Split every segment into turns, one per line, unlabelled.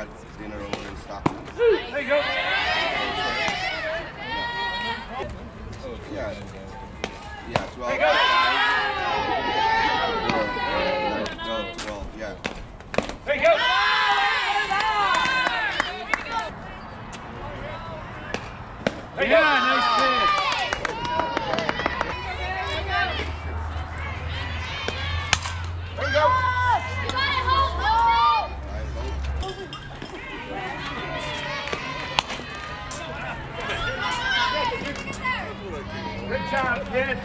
had dinner over in Stockton.
There you go.
Yeah. Yeah, 12.
There you go.
No, 12, yeah
you go.
nice pitch.
There you go.
I vote.
Good job, kid.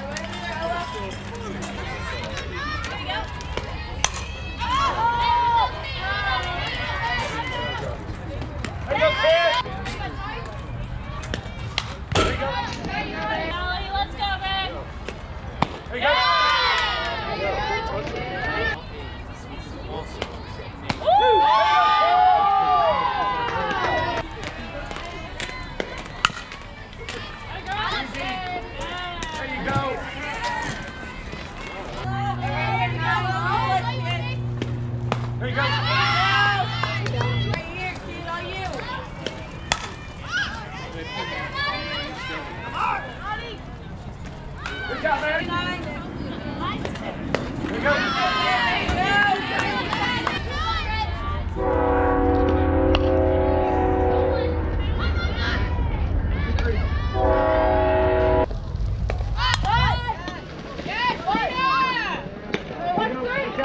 There you go, kid. There you go. There you go. There you go. There you go. Good job, man. There you go. Good job. There you go. Deal, deal, deal. Good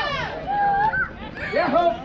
Errou!